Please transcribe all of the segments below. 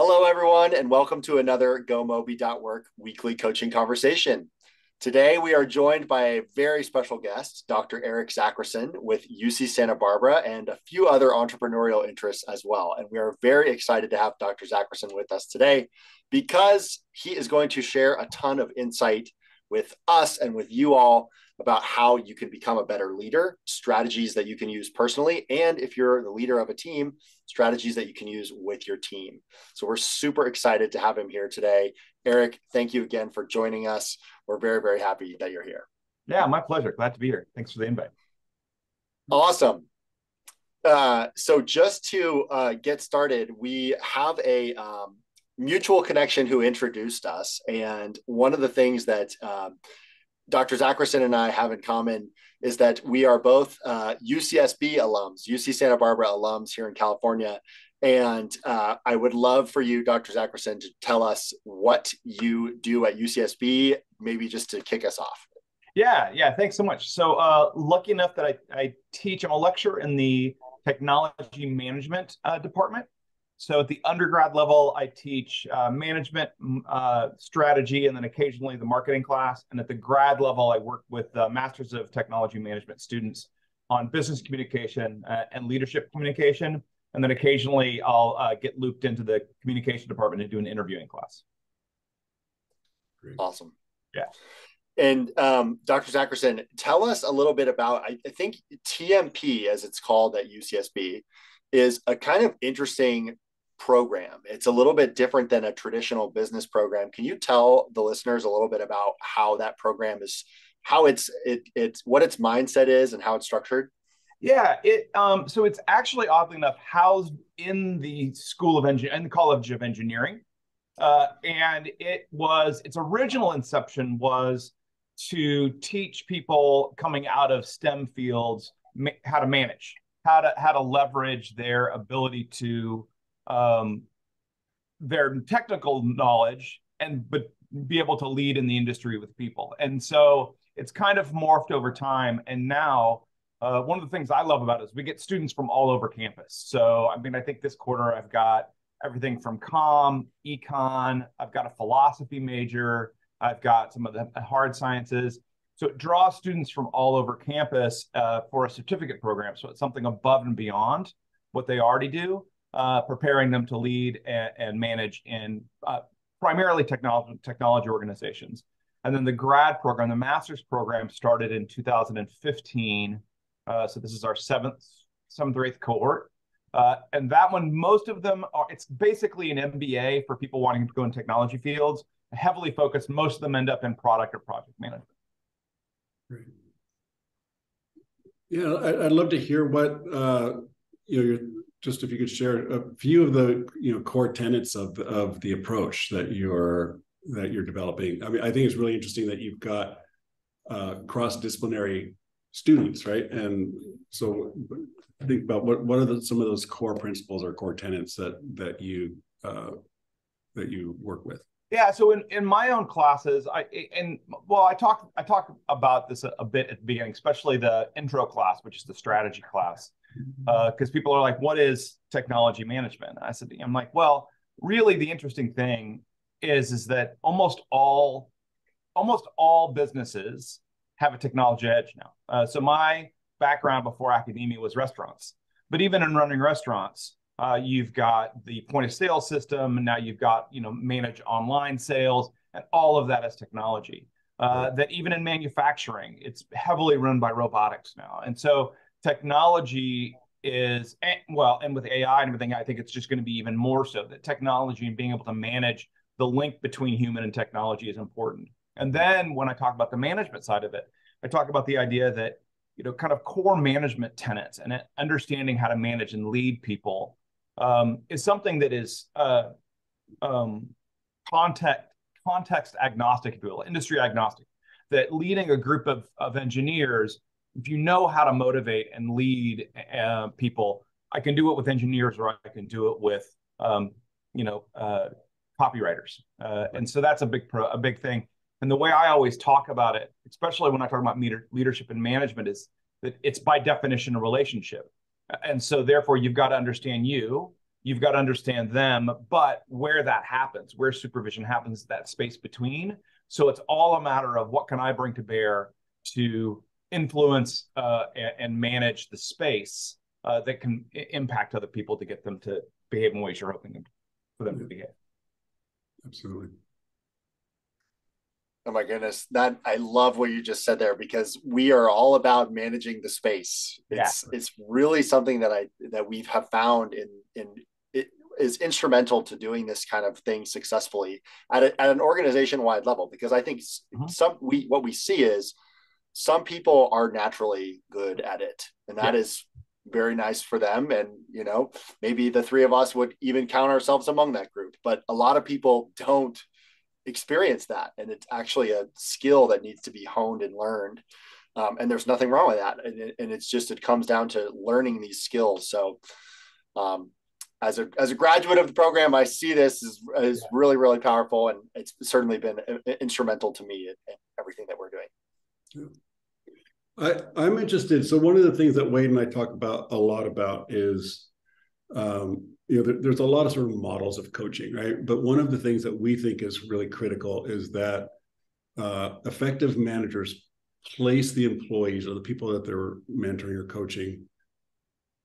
Hello, everyone, and welcome to another GoMobi.work weekly coaching conversation. Today, we are joined by a very special guest, Dr. Eric Zackrison with UC Santa Barbara and a few other entrepreneurial interests as well. And we are very excited to have Dr. Zackrison with us today because he is going to share a ton of insight with us and with you all about how you can become a better leader, strategies that you can use personally, and if you're the leader of a team, strategies that you can use with your team. So we're super excited to have him here today. Eric, thank you again for joining us. We're very, very happy that you're here. Yeah, my pleasure. Glad to be here. Thanks for the invite. Awesome. Uh, so just to uh, get started, we have a um, mutual connection who introduced us, and one of the things that um, Dr. Zackrison and I have in common is that we are both uh, UCSB alums, UC Santa Barbara alums here in California. And uh, I would love for you, Dr. Zackrison, to tell us what you do at UCSB, maybe just to kick us off. Yeah, yeah, thanks so much. So, uh, lucky enough that I, I teach, I'm a lecturer in the technology management uh, department. So at the undergrad level, I teach uh, management uh, strategy and then occasionally the marketing class. And at the grad level, I work with uh, Masters of Technology Management students on business communication uh, and leadership communication. And then occasionally I'll uh, get looped into the communication department and do an interviewing class. Great. Awesome. Yeah. And um, Dr. Zackrison, tell us a little bit about, I, I think TMP, as it's called at UCSB, is a kind of interesting program. It's a little bit different than a traditional business program. Can you tell the listeners a little bit about how that program is, how it's it it's what its mindset is and how it's structured? Yeah, it um so it's actually oddly enough housed in the School of Engineering and the College of Engineering. Uh, and it was its original inception was to teach people coming out of STEM fields ma- how to manage, how to how to leverage their ability to um, their technical knowledge and but be able to lead in the industry with people. And so it's kind of morphed over time. And now uh, one of the things I love about it is we get students from all over campus. So I mean, I think this quarter I've got everything from com, econ, I've got a philosophy major, I've got some of the hard sciences. So it draws students from all over campus uh, for a certificate program. So it's something above and beyond what they already do uh, preparing them to lead and, and manage in uh, primarily technology technology organizations. And then the grad program, the master's program, started in 2015. Uh, so this is our seventh, seventh or eighth cohort. Uh, and that one, most of them are, it's basically an MBA for people wanting to go in technology fields, heavily focused. Most of them end up in product or project management. Great. Yeah, I'd love to hear what uh, you know your just if you could share a few of the you know core tenets of of the approach that you're that you're developing. I mean, I think it's really interesting that you've got uh, cross disciplinary students, right? And so think about what what are the, some of those core principles or core tenets that that you uh, that you work with. Yeah, so in, in my own classes, I and well, I talk I talk about this a, a bit at the beginning, especially the intro class, which is the strategy class because uh, people are like, "What is technology management?" I said, "I'm like, well, really, the interesting thing is is that almost all almost all businesses have a technology edge now. Uh, so my background before academia was restaurants, but even in running restaurants, uh, you've got the point of sale system, and now you've got you know manage online sales, and all of that is technology. Uh, that even in manufacturing, it's heavily run by robotics now, and so technology is well, and with AI and everything, I think it's just going to be even more so that technology and being able to manage the link between human and technology is important. And then when I talk about the management side of it, I talk about the idea that you know kind of core management tenets and understanding how to manage and lead people um, is something that is uh, um, context context agnostic, if you will, industry agnostic. That leading a group of, of engineers if you know how to motivate and lead uh, people, I can do it with engineers or I can do it with, um, you know, uh, copywriters. Uh, and so that's a big pro, a big thing. And the way I always talk about it, especially when I talk about leadership and management, is that it's by definition a relationship. And so therefore, you've got to understand you, you've got to understand them, but where that happens, where supervision happens, that space between. So it's all a matter of what can I bring to bear to influence uh, and, and, manage the space uh, that can impact other people to get them to behave in ways you're hoping them, for them to behave. Absolutely. Oh my goodness, that I love what you just said there because we are all about managing the space. It's yeah. it's really something that I that we have found in in it is instrumental to doing this kind of thing successfully at, a, at an organization wide level because I think mm-hmm. some we what we see is some people are naturally good at it and that yeah. is very nice for them. And you know maybe the three of us would even count ourselves among that group but a lot of people don't experience that. And it's actually a skill that needs to be honed and learned. Um, and there's nothing wrong with that. And, it, and, it's just it comes down to learning these skills. So um, as a as a graduate of the program i see this as, as really really powerful and it's certainly been uh, instrumental to me in, in everything that we're doing I, I'm interested. So one of the things that Wade and I talk about a lot about is um, you know, there, there's a lot of sort of models of coaching, right? But one of the things that we think is really critical is that uh, effective managers place the employees or the people that they're mentoring or coaching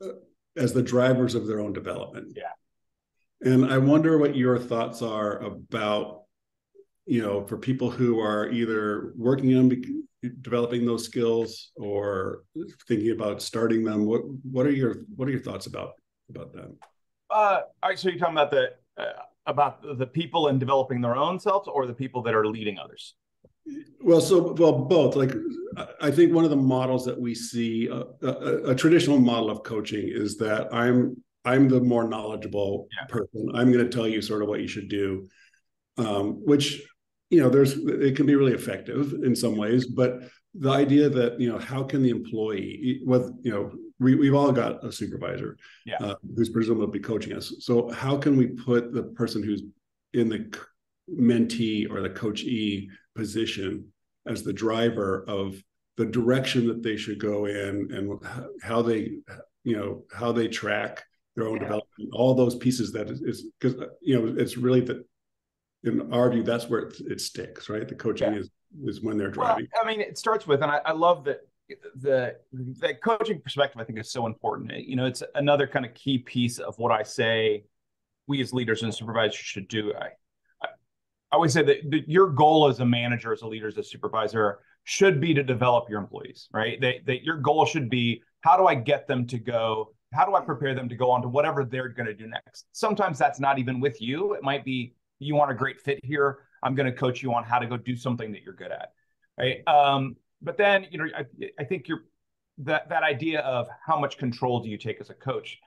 uh, as the drivers of their own development. Yeah. And I wonder what your thoughts are about, you know, for people who are either working on developing those skills or thinking about starting them. What what are your what are your thoughts about about that? Uh, all right. So you're talking about the uh, about the people and developing their own selves, or the people that are leading others. Well, so well both. Like I think one of the models that we see, uh, a, a, traditional model of coaching, is that I'm I'm the more knowledgeable yeah. person. I'm going to tell you sort of what you should do, um, which you know there's it can be really effective in some ways, but the idea that you know how can the employee with you know we, we've all got a supervisor yeah. uh, who's presumably coaching us. So how can we put the person who's in the mentee or the coachee position as the driver of the direction that they should go in and how they you know how they track their own yeah. development all those pieces that is because you know it's really that in our view that's where it, it sticks right? The coaching yeah. is is when they're driving. Well, i mean it starts with and I, I love that the the coaching perspective i think is so important. You know it's another kind of key piece of what i say we as leaders and supervisors should do. I i, I always say that, that, your goal as a manager as a leader as a supervisor should be to develop your employees right? That, that your goal should be how do i get them to go? How do i prepare them to go on to whatever they're going to do next? Sometimes that's not even with you. It might be you want a great fit here i'm going to coach you on how to go do something that you're good at right um, but then you know I, I think you're that that idea of how much control do you take as a coach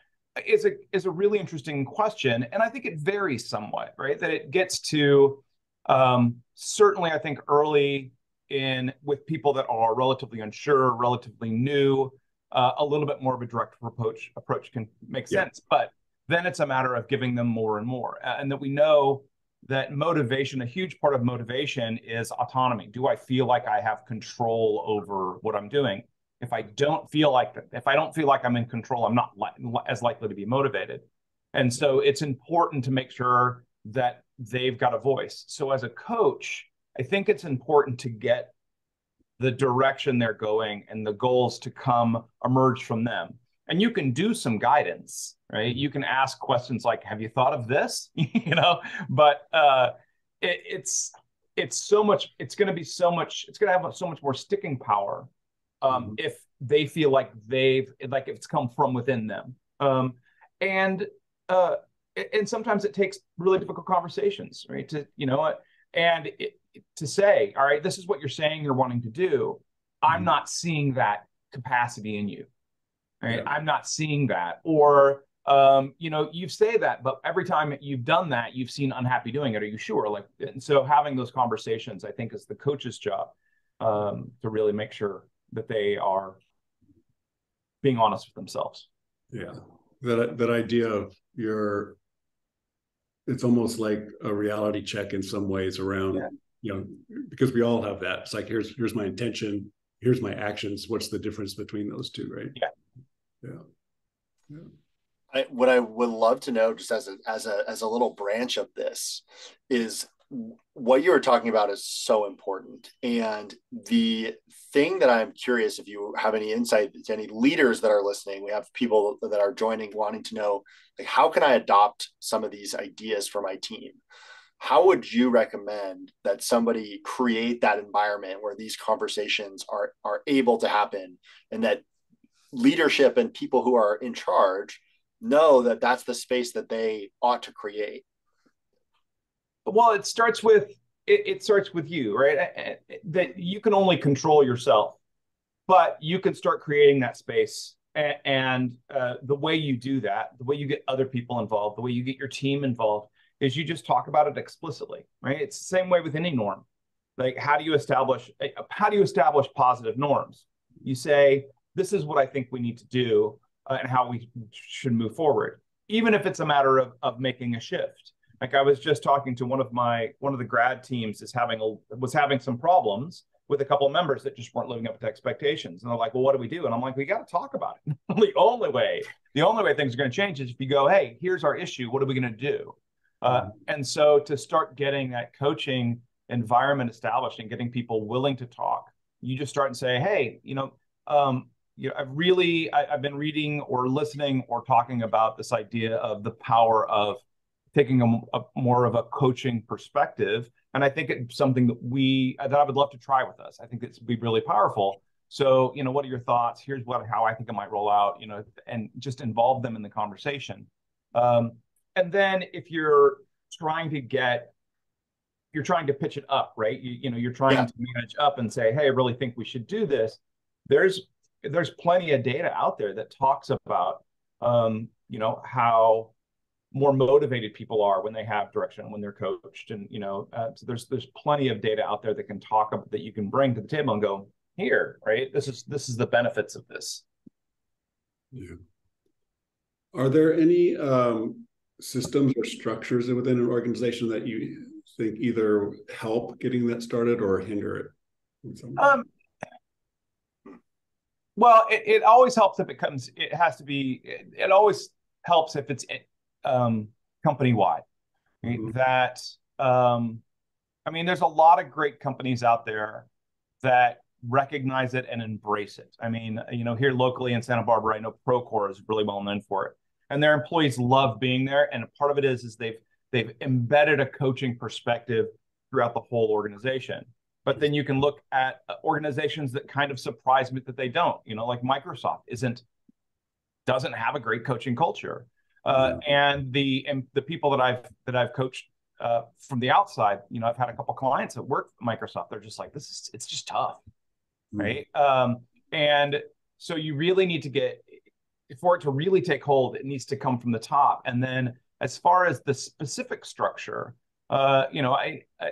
is a is a really interesting question and i think it varies somewhat right that it gets to um, certainly i think early in with people that are relatively unsure relatively new uh, a little bit more of a direct approach approach can make yeah. sense but then it's a matter of giving them more and more and that we know that motivation, a huge part of motivation is autonomy. Do I feel like I have control over what I'm doing? If I don't feel like if I don't feel like I'm in control, I'm not li- as likely to be motivated. And so it's important to make sure that they've got a voice. So as a coach, I think it's important to get the direction they're going and the goals to come emerge from them. And you can do some guidance right? You can ask questions like, "Have you thought of this?" you know, but uh, it, it's it's so much. It's going to be so much. It's going to have so much more sticking power um, mm-hmm. if they feel like they've like if it's come from within them. Um, and uh, and sometimes it takes really difficult conversations, right? To you know, and it, to say, "All right, this is what you're saying you're wanting to do." I'm mm-hmm. not seeing that capacity in you right? Yeah. I'm not seeing that. Or um, you know, you say that, but every time you've done that, you've seen unhappy doing it. Are you sure? Like, and so having those conversations, I think, is the coach's job um, to really make sure that they are being honest with themselves. Yeah, that that idea of your, it's almost like a reality check in some ways around, yeah. you know, because we all have that. It's like here's here's my intention, here's my actions. What's the difference between those two, right? Yeah. I, what I would love to know, just as a as a as a little branch of this, is what you were talking about is so important. And the thing that I'm curious if you have any insight to any leaders that are listening, we have people that are joining wanting to know like how can I adopt some of these ideas for my team? How would you recommend that somebody create that environment where these conversations are are able to happen and that leadership and people who are in charge know that that's the space that they ought to create? Well, it starts with it, it starts with you, right? That you can only control yourself, but you can start creating that space. And uh, the way you do that, the way you get other people involved, the way you get your team involved, is you just talk about it explicitly, right? It's the same way with any norm. Like, how do you establish how do you establish positive norms? You say, "This is what I think we need to do, uh, and how we should move forward," even if it's a matter of of making a shift like I was just talking to one of my one of the grad teams is having a was having some problems with a couple of members that just weren't living up to expectations. And they're like, well, what do we do? And I'm like, we got to talk about it. the only way, the only way things are going to change is if you go, hey, here's our issue. What are we going to do? Uh, mm-hmm. and so to start getting that coaching environment established and getting people willing to talk, you just start and say, hey, you know, um, you know, I've really, I, I've been reading or listening or talking about this idea of the power of taking a, a, more of a coaching perspective. And I think it's something that we that I would love to try with us. I think it's be really powerful. So, you know, what are your thoughts? Here's what how I think it might roll out. You know, and just involve them in the conversation. Um, and then if you're trying to get you're trying to pitch it up, right? You, you know, you're trying yeah. to manage up and say, hey, I really think we should do this. There's there's plenty of data out there that talks about um, you know, how more motivated people are when they have direction when they're coached and you know uh, so there's there's plenty of data out there that can talk about that you can bring to the table and go here right? This is this is the benefits of this. Yeah. Are there any um, systems or structures within an organization that you think either help getting that started or hinder it um, well it, it always helps if it comes it has to be it, it always helps if it's um, company wide. Mm-hmm. That um, I mean, there's a lot of great companies out there that recognize it and embrace it. I mean, you know, here locally in Santa Barbara, I know Procore is really well known for it, and their employees love being there. And part of it is is they've they've embedded a coaching perspective throughout the whole organization. But then you can look at organizations that kind of surprise me that they don't. You know, like Microsoft isn't doesn't have a great coaching culture. Uh, and the and the people that I've that I've coached uh, from the outside, you know, I've had a couple clients that work for Microsoft. They're just like, this is it's just tough, mm-hmm. right? Um, and so you really need to get for it to really take hold. It needs to come from the top, and then as far as the specific structure, uh, you know, I, I,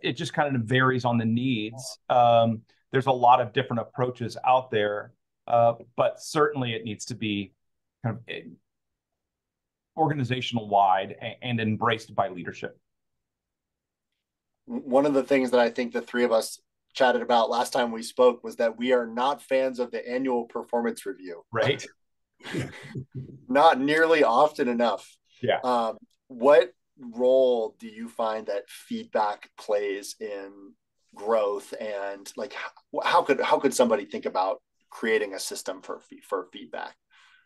it just kind of varies on the needs. Um, there's a lot of different approaches out there, uh, but certainly it needs to be kind of organizational wide and embraced by leadership. One of the things that I think the three of us chatted about last time we spoke was that we are not fans of the annual performance review. Right. not nearly often enough. Yeah. Um, what role do you find that feedback plays in growth and like how, could how could somebody think about creating a system for for feedback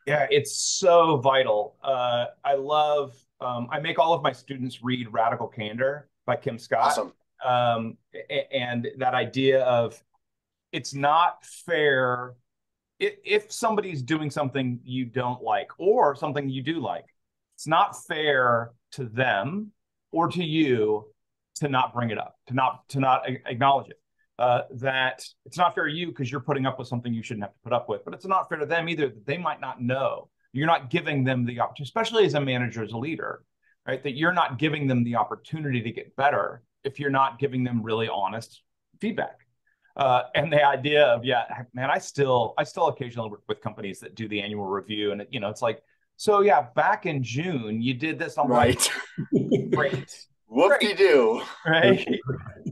yeah, it's so vital. Uh, I love. Um, I make all of my students read Radical Candor by Kim Scott. Awesome. Um, and that idea of it's not fair if, if somebody's doing something you don't like or something you do like. It's not fair to them or to you to not bring it up, to not to not acknowledge it uh, that it's not fair to you because you're putting up with something you shouldn't have to put up with, but it's not fair to them either that they might not know. You're not giving them the opportunity, especially as a manager, as a leader, right? That you're not giving them the opportunity to get better if you're not giving them really honest feedback. Uh, and the idea of yeah, man, I still I still occasionally work with companies that do the annual review, and you know it's like, so yeah, back in June you did this. I'm right. like, great. Whoop de doo. Right.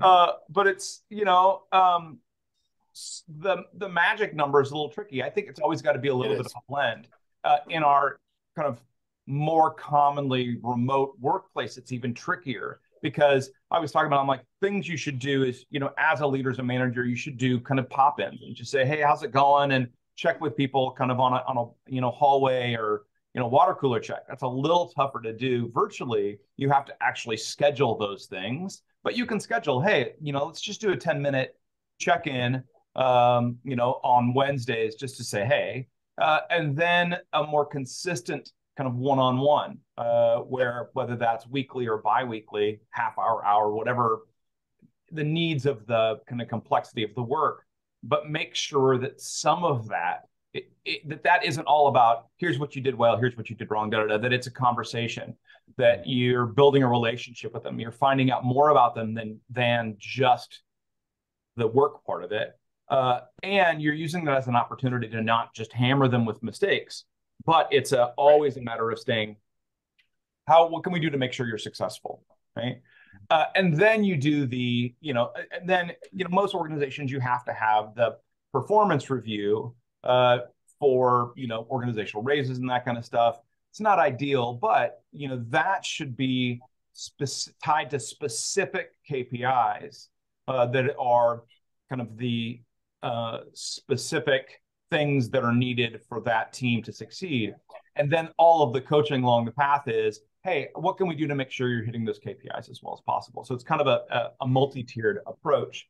uh, but it's, you know, um, the the magic number is a little tricky. I think it's always got to be a little bit of a blend. Uh, in our kind of more commonly remote workplace, it's even trickier because I was talking about, I'm like, things you should do is, you know, as a leader, as a manager, you should do kind of pop ins and just say, hey, how's it going? And check with people kind of on a, on a, you know, hallway or, you know, water cooler check. That's a little tougher to do virtually. You have to actually schedule those things, but you can schedule, hey, you know, let's just do a 10 minute check in, um, you know, on Wednesdays just to say, hey, uh, and then a more consistent kind of one-on-one uh, where whether that's weekly or biweekly half hour hour whatever the needs of the kind of complexity of the work but make sure that some of that it, it, that that isn't all about here's what you did well here's what you did wrong da, da, da, that it's a conversation that you're building a relationship with them you're finding out more about them than than just the work part of it uh, and you're using that as an opportunity to not just hammer them with mistakes but it's a, always a matter of staying how what can we do to make sure you're successful right? Uh, and then you do the you know and then you know most organizations you have to have the performance review uh, for you know organizational raises and that kind of stuff it's not ideal but you know that should be spec- tied to specific kpis uh, that are kind of the uh, specific things that are needed for that team to succeed. And then all of the coaching along the path is, hey, what can we do to make sure you're hitting those KPIs as well as possible? So it's kind of a, a, a multi-tiered approach.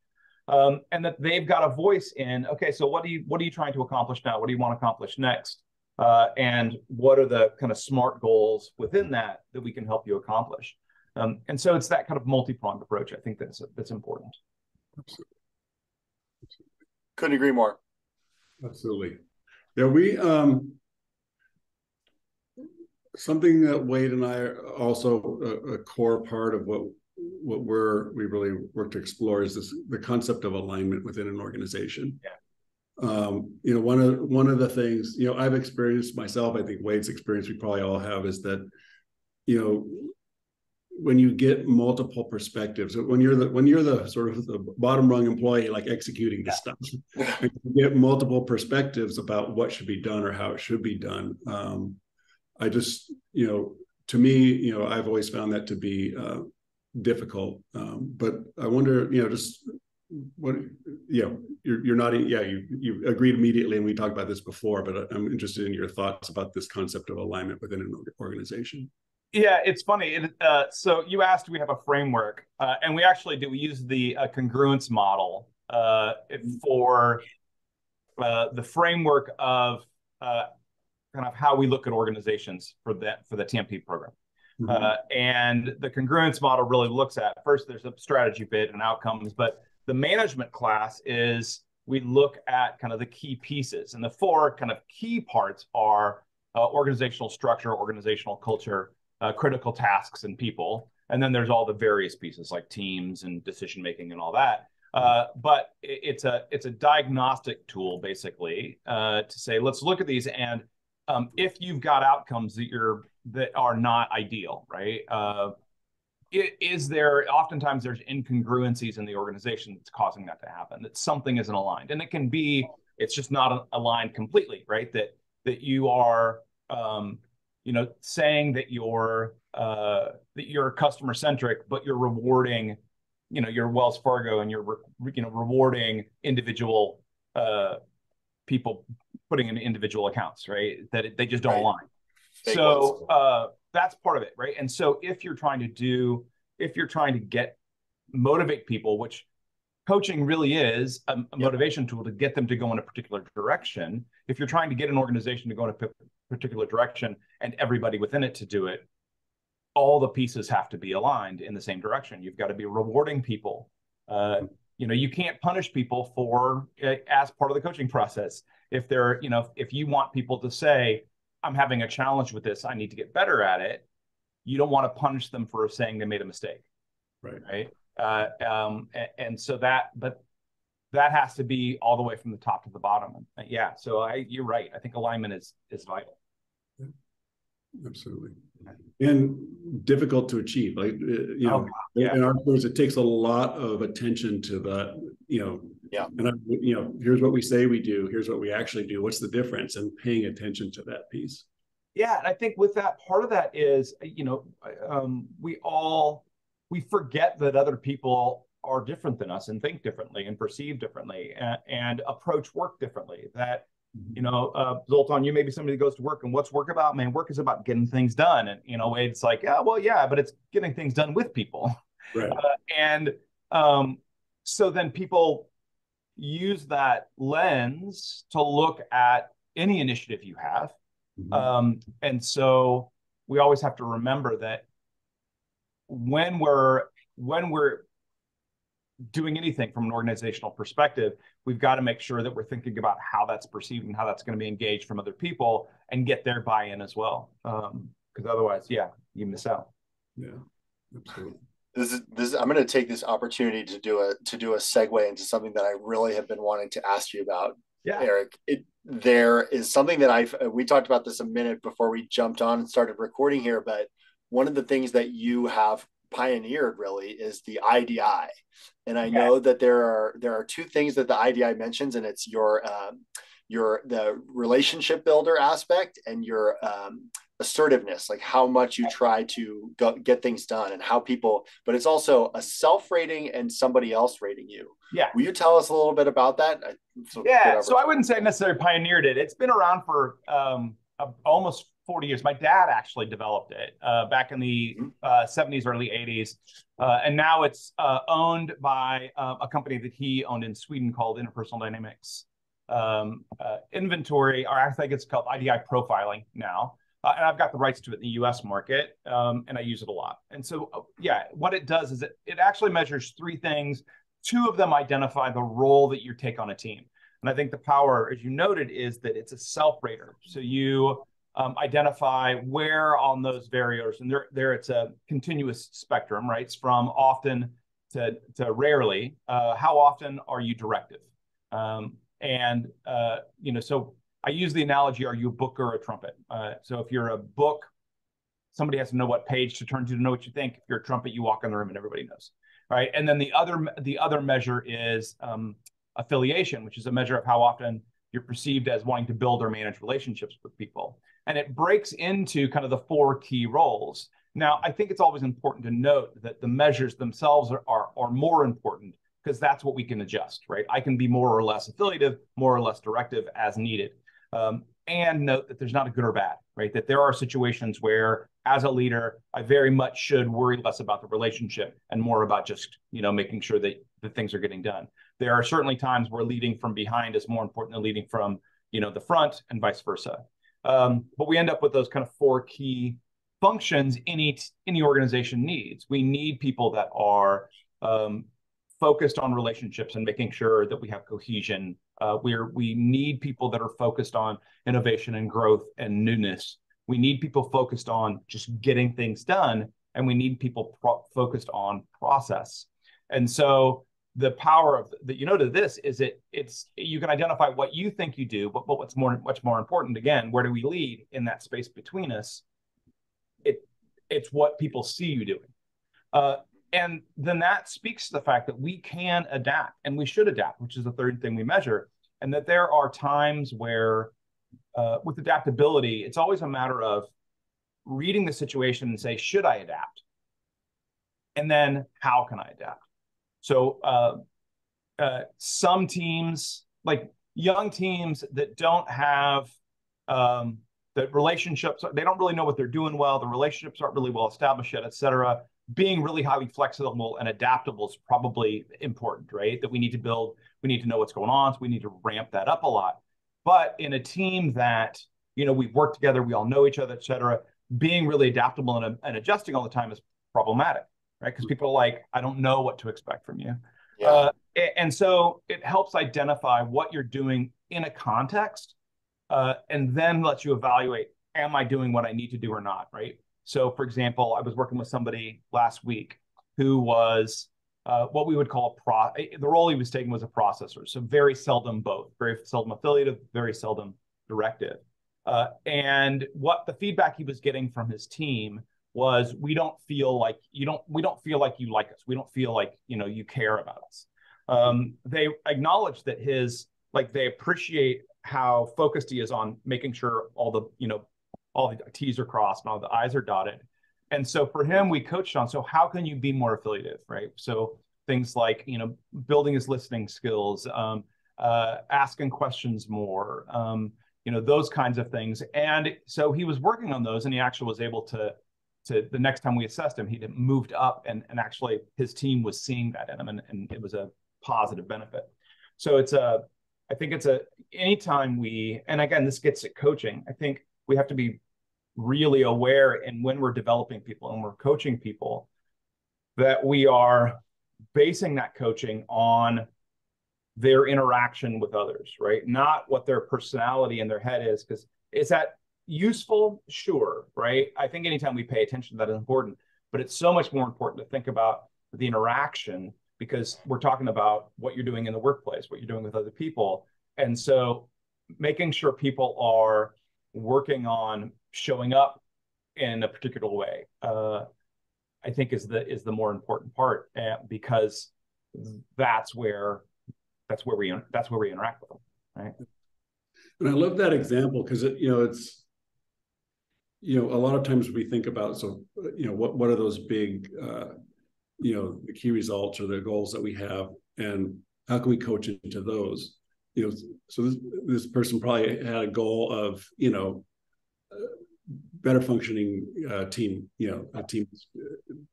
Um, and that they've got a voice in, okay, so what do you what are you trying to accomplish now? What do you want to accomplish next? Uh, and what are the kind of smart goals within that that we can help you accomplish? Um, and so it's that kind of multi-pronged approach. I think that's that's important. Absolutely, Couldn't agree more. Absolutely. Yeah, we um something that Wade and I are also a, a, core part of what what we're we really work to explore is this the concept of alignment within an organization. Yeah. Um, you know, one of one of the things, you know, I've experienced myself, I think Wade's experience we probably all have is that, you know, when you get multiple perspectives when you're the when you're the sort of the bottom rung employee like executing the stuff you get multiple perspectives about what should be done or how it should be done um, i just you know to me you know i've always found that to be uh, difficult um, but i wonder you know just what you know you're, you're not yeah you you agreed immediately and we talked about this before but i'm interested in your thoughts about this concept of alignment within an organization yeah, it's funny. It, uh, so you asked, we have a framework, uh, and we actually do. We use the uh, congruence model uh, for uh, the framework of uh, kind of how we look at organizations for that for the TMP program. Mm-hmm. and the congruence model really looks at first. There's a strategy bit and outcomes, but the management class is we look at kind of the key pieces, and the four kind of key parts are organizational structure, organizational culture uh, critical tasks and people. And then there's all the various pieces like teams and decision making and all that. Uh, but it's a it's a diagnostic tool basically uh, to say let's look at these and um, if you've got outcomes that you're that are not ideal, right? Uh, is there oftentimes there's incongruencies in the organization that's causing that to happen that something isn't aligned and it can be it's just not aligned completely right that that you are um, you know, saying that you're uh, that you're customer centric, but you're rewarding, you know, your Wells Fargo and you're re- you know rewarding individual uh, people putting in individual accounts, right? That they just don't right. align. Fake so uh, that's part of it, right? And so if you're trying to do, if you're trying to get motivate people, which coaching really is a, a motivation tool to get them to go in a particular direction. If you're trying to get an organization to go in a particular direction and everybody within it to do it, all the pieces have to be aligned in the same direction. You've got to be rewarding people. Uh, you know, you can't punish people for uh, as part of the coaching process. If they're, you know, if you want people to say, "I'm having a challenge with this, I need to get better at it," you don't want to punish them for saying they made a mistake. Right. Right. Uh, um, and, and, so that, but that has to be all the way from the top to the bottom. And, yeah. So I, you're right. I think alignment is is vital. Absolutely. And difficult to achieve. Like, uh, you know, oh, yeah. in our course, it takes a lot of attention to that, you know, yeah. And, I, you know, here's what we say we do. Here's what we actually do. What's the difference? And paying attention to that piece. Yeah, and I think with that, part of that is, you know, um, we all we forget that other people are different than us and think differently and perceive differently and, and approach work differently. That mm-hmm. you know, uh, Zoltan, you may be somebody that goes to work, and what's work about? Man, work is about getting things done, and you know, it's like, yeah, well, yeah, but it's getting things done with people, right? Uh, and um, so then people use that lens to look at any initiative you have. Mm-hmm. Um, and so we always have to remember that when we're when we're doing anything from an organizational perspective, we've got to make sure that we're thinking about how that's perceived and how that's going to be engaged from other people and get their buy-in as well. Because um, otherwise, yeah, you miss out. Yeah, absolutely this is this i'm going to take this opportunity to do a to do a segue into something that i really have been wanting to ask you about yeah. Eric. It, there is something that i've we talked about this a minute before we jumped on and started recording here but one of the things that you have pioneered really is the idi and i know that there are there are two things that the idi mentions and it's your um, your the relationship builder aspect and your um, assertiveness like how much you try to go, get things done and how people but it's also a self rating and somebody else rating you. Yeah. Will you tell us a little bit about that? So, yeah whatever. so i wouldn't say necessarily pioneered it. It's been around for um, almost 40 years. My dad actually developed it uh, back in the mm-hmm. uh, 70s early 80s uh, and now it's uh, owned by uh, a company that he owned in sweden called interpersonal dynamics. Um, uh, inventory or i think it's called idi profiling now uh, and I've got the rights to it in the U.S. market, um, and I use it a lot. And so, uh, yeah, what it does is it it actually measures three things. Two of them identify the role that you take on a team, and I think the power, as you noted, is that it's a self-rater. So you um, identify where on those variables, and there there it's a continuous spectrum, right? It's from often to to rarely. Uh, how often are you directive? Um, and uh, you know, so I use the analogy: Are you a book or a trumpet? Uh, so if you're a book, somebody has to know what page to turn to to know what you think. If you're a trumpet, you walk in the room and everybody knows, right? And then the other the other measure is um, affiliation, which is a measure of how often you're perceived as wanting to build or manage relationships with people. And it breaks into kind of the four key roles. Now, I think it's always important to note that the measures themselves are, are, are more important because that's what we can adjust, right? I can be more or less affiliative, more or less directive as needed. Um, and note that there's not a good or bad, right? That there are situations where, as a leader, I very much should worry less about the relationship and more about just, you know, making sure that the things are getting done. There are certainly times where leading from behind is more important than leading from, you know, the front and vice versa. Um, but we end up with those kind of four key functions any any organization needs. We need people that are um, focused on relationships and making sure that we have cohesion uh, we're, we need people that are focused on innovation and growth and newness. We need people focused on just getting things done, and we need people pro- focused on process. And so the power of that you know to this is it it's you can identify what you think you do, but, but what's more much more important again, where do we lead in that space between us? It it's what people see you doing. Uh, and then that speaks to the fact that we can adapt and we should adapt, which is the third thing we measure. And that there are times where, uh, with adaptability, it's always a matter of reading the situation and say, should I adapt? And then how can I adapt? So, uh, uh, some teams, like young teams that don't have um, the relationships, they don't really know what they're doing well. The relationships aren't really well established yet, et cetera being really highly flexible and adaptable is probably important, right? That we need to build, we need to know what's going on, so we need to ramp that up a lot. But in a team that, you know, we've worked together, we all know each other, et cetera, being really adaptable and, and adjusting all the time is problematic, right? Because people are like, I don't know what to expect from you. Yeah. Uh, and so it helps identify what you're doing in a context uh, and then lets you evaluate, am I doing what I need to do or not, right? So, for example, I was working with somebody last week who was uh, what we would call a pro. The role he was taking was a processor. So very seldom both, very seldom affiliative, very seldom directive. Uh, and what the feedback he was getting from his team was, we don't feel like you don't, we don't feel like you like us. We don't feel like you know you care about us. Um, they acknowledge that his like they appreciate how focused he is on making sure all the you know all the T's are crossed and all the I's are dotted. And so for him, we coached on so how can you be more affiliative, right? So things like you know building his listening skills, um, uh, asking questions more, um, you know those kinds of things. And so he was working on those, and he actually was able to to the next time we assessed him, he moved up, and and actually his team was seeing that in him, and, and it was a positive benefit. So it's a I think it's a anytime we and again this gets at coaching. I think we have to be really aware and when we're developing people and we're coaching people that we are basing that coaching on their interaction with others, right? Not what their personality in their head is, because is that useful? Sure, right? I think anytime we pay attention to that is important, but it's so much more important to think about the interaction because we're talking about what you're doing in the workplace, what you're doing with other people. And so making sure people are working on showing up in a particular way, uh, I think is the is the more important part uh, because that's where that's where we that's where we interact with them, right? And I love that example because it you know it's you know a lot of times we think about so you know what what are those big uh, you know the key results or the goals that we have and how can we coach into those you know so this, this person probably had a goal of you know better functioning uh, team, you know, a team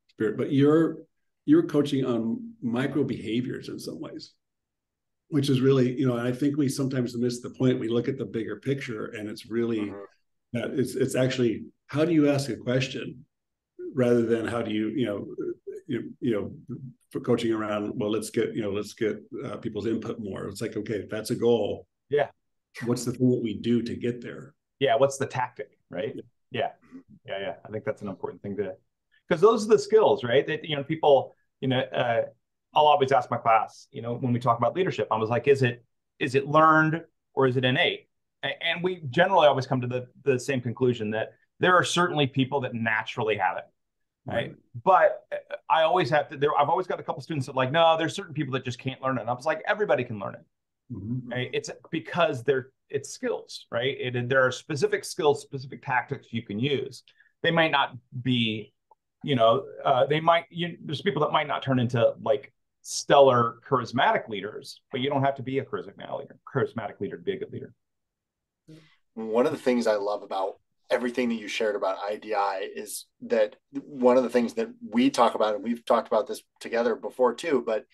spirit. But you're you're coaching on micro behaviors in some ways, which is really, you know, I think we sometimes miss the point. We look at the bigger picture, and it's really mm-hmm. that it's it's actually how do you ask a question rather than how do you, you know, you, you know, for coaching around. Well, let's get you know, let's get uh, people's input more. It's like okay, that's a goal. Yeah. What's the thing that we do to get there? Yeah. What's the tactic, right? Yeah. Yeah, yeah, yeah. I think that's an important thing to, because those are the skills, right? That you know, people, you know, uh, I'll always ask my class, you know, when we talk about leadership, I was like, is it is it learned or is it innate? And we generally always come to the the same conclusion that there are certainly people that naturally have it, right? But uh, I always have to. There, I've always got a couple students that like, no, there's certain people that just can't learn it. And I was like, everybody can learn it. Mm-hmm. Right? It's because they're it's skills, right? It, there are specific skills, specific tactics you can use. They might not be, you know, uh, they might. You, there's people that might not turn into like stellar charismatic leaders, but you don't have to be a charismatic leader, charismatic leader to be a good leader. One of the things I love about everything that you shared about IDI is that one of the things that we talk about, and we've talked about this together before too, but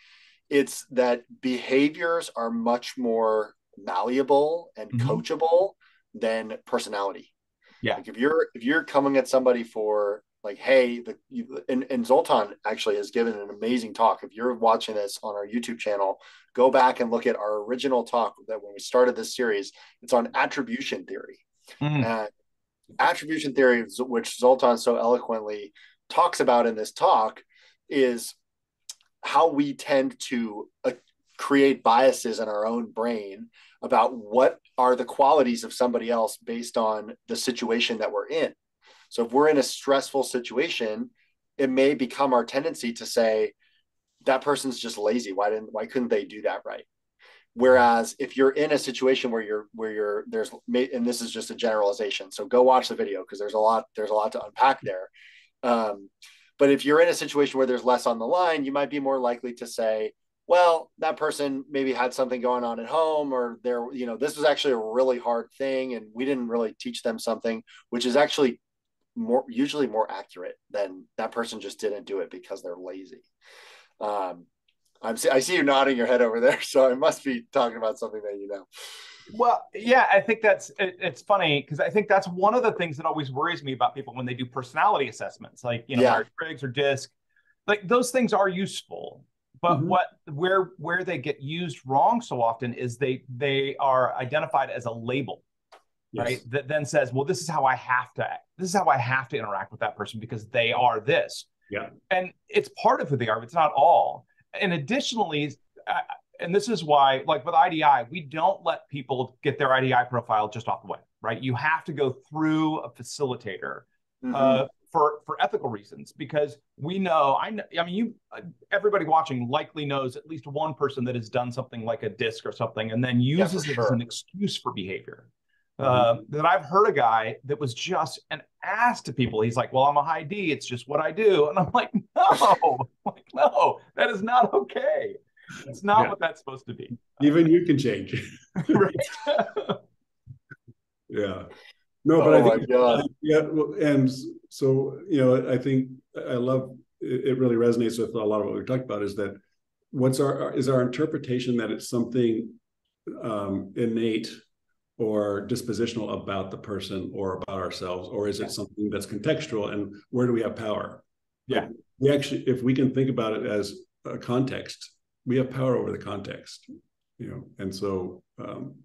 it's that behaviors are much more malleable and mm-hmm. coachable than personality. Yeah. Like if you're if you're coming at somebody for like, hey, the you, and, and Zoltan actually has given an amazing talk. If you're watching this on our YouTube channel, go back and look at our original talk that when we started this series, it's on attribution theory. Mm-hmm. And attribution theory, which Zoltan so eloquently talks about in this talk, is how we tend to uh, create biases in our own brain about what are the qualities of somebody else based on the situation that we're in. So if we're in a stressful situation, it may become our tendency to say that person's just lazy. Why didn't why couldn't they do that right? Whereas if you're in a situation where you're where you're there's and this is just a generalization, so go watch the video because there's a lot there's a lot to unpack there. Um, but if you're in a situation where there's less on the line, you might be more likely to say, well, that person maybe had something going on at home, or there, you know, this was actually a really hard thing, and we didn't really teach them something, which is actually more usually more accurate than that person just didn't do it because they're lazy. Um, I'm I see you nodding your head over there, so I must be talking about something that you know. Well, yeah, I think that's it, it's funny because I think that's one of the things that always worries me about people when they do personality assessments, like you know, yeah. Briggs or DISC. Like those things are useful, but mm-hmm. what where where they get used wrong so often is they they are identified as a label, yes. right? That then says, well, this is how I have to act. this is how I have to interact with that person because they are this. Yeah, and it's part of who they are, but it's not all. And additionally, and this is why, like with IDI, we don't let people get their IDI profile just off the way, right? You have to go through a facilitator mm-hmm. uh, for for ethical reasons because we know. I know. I mean, you. Everybody watching likely knows at least one person that has done something like a disc or something, and then uses yeah, it as an excuse for behavior. uh, that I've heard a guy that was just an ass to people. He's like, "Well, I'm a high D. It's just what I do," and I'm like, "No, like no, that is not okay. It's not yeah. what that's supposed to be." Even you can change. right. yeah. No, but oh I think uh, yeah, and so you know, I think I love it, it. Really resonates with a lot of what we talked about. Is that what's our is our interpretation that it's something um, innate or dispositional about the person or about ourselves or is it something that's contextual and where do we have power? Yeah. We actually if we can think about it as a context we have power over the context you know and so um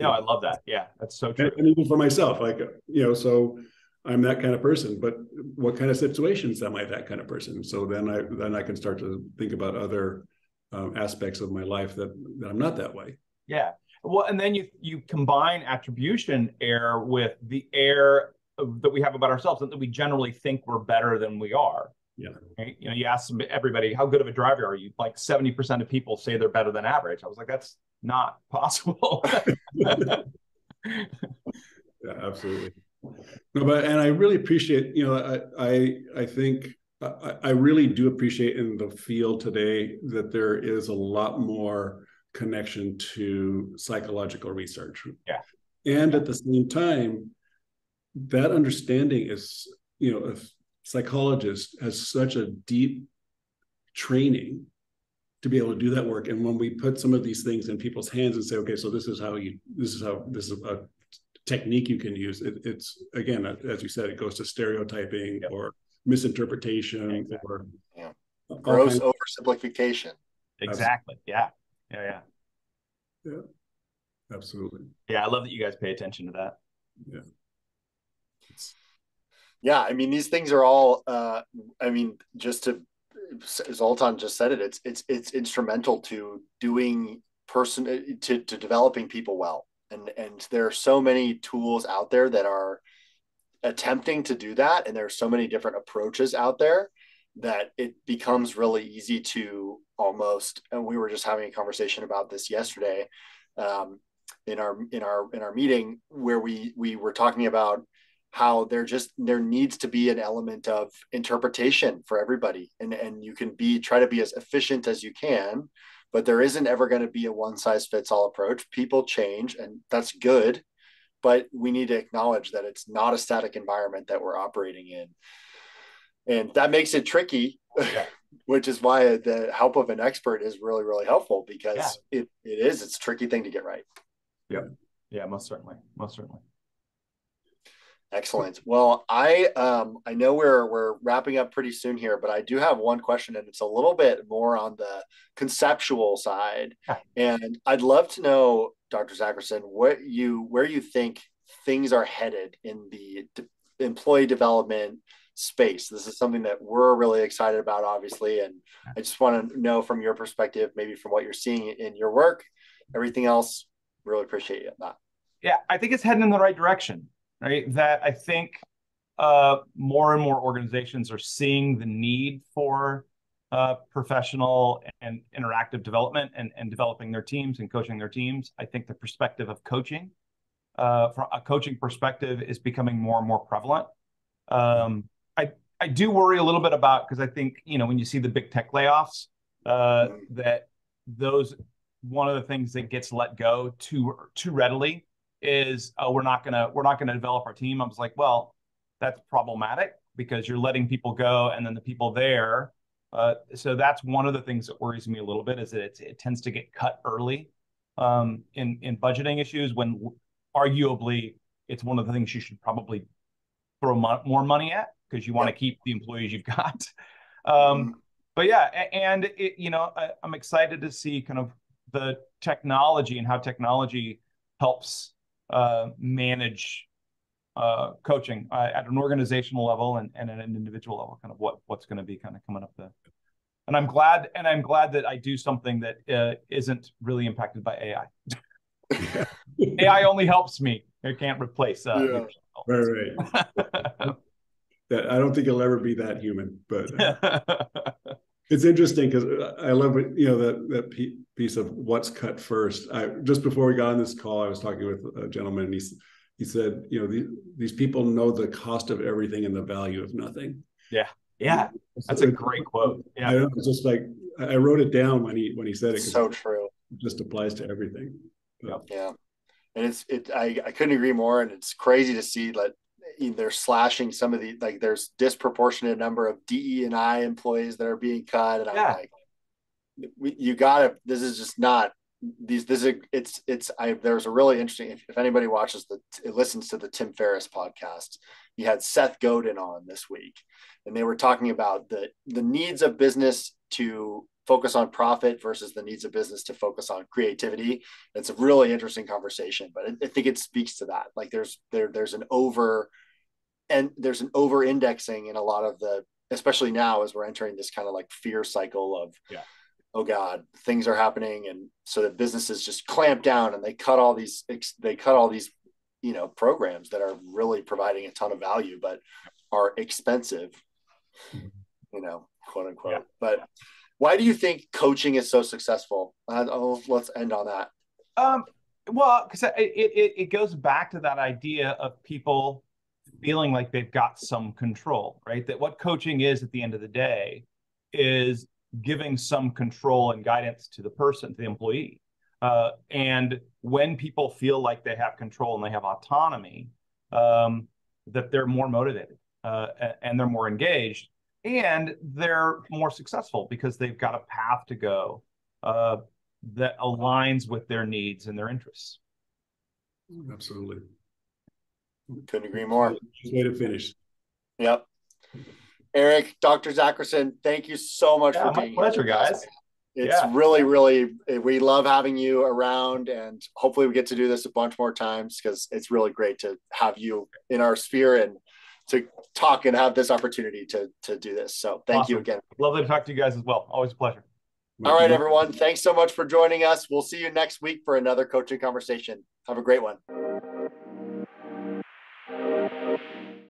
no i love that. Yeah that's so true. And, even for myself like you know so i'm that kind of person but what kind of situations am i that kind of person? So then i then i can start to think about other um, aspects of my life that that i'm not that way. Yeah well, and then you you combine attribution error with the error that we have about ourselves and that we generally think we're better than we are. Yeah. Right? You know, you ask everybody, how good of a driver are you? Like 70% of people say they're better than average. I was like, that's not possible. yeah, absolutely. No, but and I really appreciate, you know, I I I think I, I really do appreciate in the field today that there is a lot more connection to psychological research. Yeah. And at the same time, that understanding is, you know, a psychologist has such a deep training to be able to do that work. And when we put some of these things in people's hands and say, okay, so this is how you, this is how, this is a technique you can use. It, it's again, as you said, it goes to stereotyping yep. or misinterpretation exactly. or yeah. gross oversimplification. Exactly. Yeah. Yeah, yeah. Yeah. Absolutely. Yeah, I love that you guys pay attention to that. Yeah. yeah, I mean these things are all uh I mean just to Zoltan just said it it's it's it's instrumental to doing person to to developing people well. And and there are so many tools out there that are attempting to do that and there are so many different approaches out there that it becomes really easy to almost and we were just having a conversation about this yesterday um, in our in our in our meeting where we we were talking about how there just there needs to be an element of interpretation for everybody. And and you can be try to be as efficient as you can but there isn't ever going to be a one size fits all approach. People change and that's good but we need to acknowledge that it's not a static environment that we're operating in and that makes it tricky yeah. which is why the help of an expert is really really helpful because yeah. it, it is it's a tricky thing to get right yeah yeah most certainly most certainly excellent well i um i know we're we're wrapping up pretty soon here but i do have one question and it's a little bit more on the conceptual side yeah. and i'd love to know dr Zackrison what you where you think things are headed in the de- employee development space. This is something that we're really excited about, obviously. And I just want to know from your perspective, maybe from what you're seeing in your work, everything else, really appreciate that. Yeah, I think it's heading in the right direction, right? That I think uh, more and more organizations are seeing the need for uh, professional and interactive development and, and developing their teams and coaching their teams. I think the perspective of coaching, uh, from a coaching perspective, is becoming more and more prevalent. Um, I do worry a little bit about because I think you know when you see the big tech layoffs, uh, that those one of the things that gets let go too too readily is oh we're not gonna we're not gonna develop our team. I was like, well, that's problematic because you're letting people go and then the people there. Uh, so that's one of the things that worries me a little bit is that it, it tends to get cut early um, in in budgeting issues when arguably it's one of the things you should probably throw mo- more money at because you want to keep the employees you've got. Um, mm-hmm. But yeah, and it, you know, I, I'm excited to see kind of the technology and how technology helps uh, manage uh, coaching uh, at an organizational level and, and at an individual level, kind of what what's going to be kind of coming up there. And I'm glad, and I'm glad that I do something that uh, not really impacted by AI. AI only helps me; it can't replace. Uh, yeah. Right, right. that I don't think he'll ever be that human, but uh, it's interesting because I love it, you know that that piece of what's cut first. I just before we got on this call, I was talking with a gentleman, and he's he said, you know, the, these people know the cost of everything and the value of nothing. Yeah. Yeah. That's a great quote. Yeah. I know, it's just like I wrote it down when he when he said it. So true. It just applies to everything. But, yeah. And it's it I, I couldn't agree more. And it's crazy to see like they're slashing some of the like there's disproportionate number of DE and I employees that are being cut. And I'm like, you gotta this is just not these this is it's it's I there's a really interesting if, if anybody watches the listens to the Tim Ferriss podcast, he had Seth Godin on this week, and they were talking about the the needs of business to focus on profit versus the needs of business to focus on creativity. It's a really interesting conversation, but I, I think it speaks to that. Like there's there there's an over and there's an over indexing in a lot of the especially now as we're entering this kind of like fear cycle of yeah oh god things are happening and so that businesses just clamp down and they cut all these they cut all these you know programs that are really providing a ton of value but are expensive mm-hmm. you know quote unquote yeah. but why do you think coaching is so successful? Uh, oh, let's end on that. Um well because it, it it goes back to that idea of people feeling like they've got some control right? That what coaching is at the end of the day is giving some control and guidance to the person, to the employee. Uh, and when people feel like they have control and they have autonomy, um, that they're more motivated uh, and they're more engaged and they're more successful because they've got a path to go uh, that aligns with their needs and their interests. Absolutely. Couldn't agree more. Way to finish. Yep. Eric, Dr. Zackrison, thank you so much yeah, for being my pleasure, here. guys. It's yeah. really, really, we love having you around, and hopefully, we get to do this a bunch more times because it's really great to have you in our sphere and to talk and have this opportunity to to do this. So, thank awesome. you again. Lovely to talk to you guys as well. Always a pleasure. All right, everyone. Thanks so much for joining us. We'll see you next week for another coaching conversation. Have a great one.